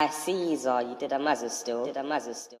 I see, you did a mazza still, did a mazza still.